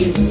you.